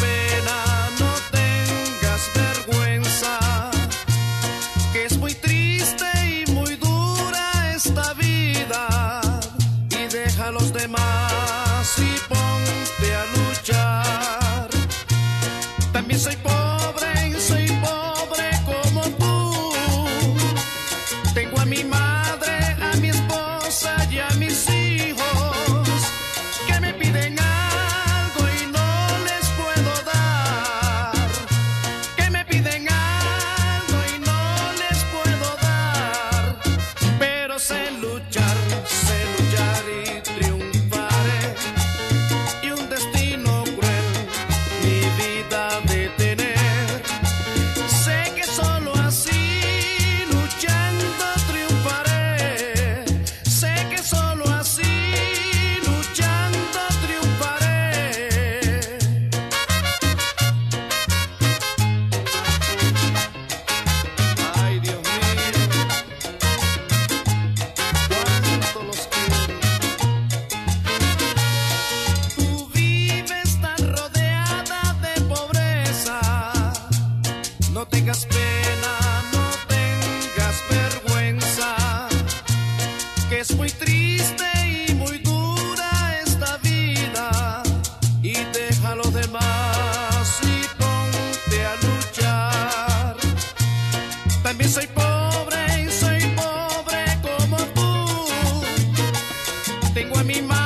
No No tengas pena, no tengas vergüenza, que es muy triste y muy dura esta vida. Y deja lo demás y ponte a luchar. También soy pobre y soy pobre como tú. Tengo a mi madre.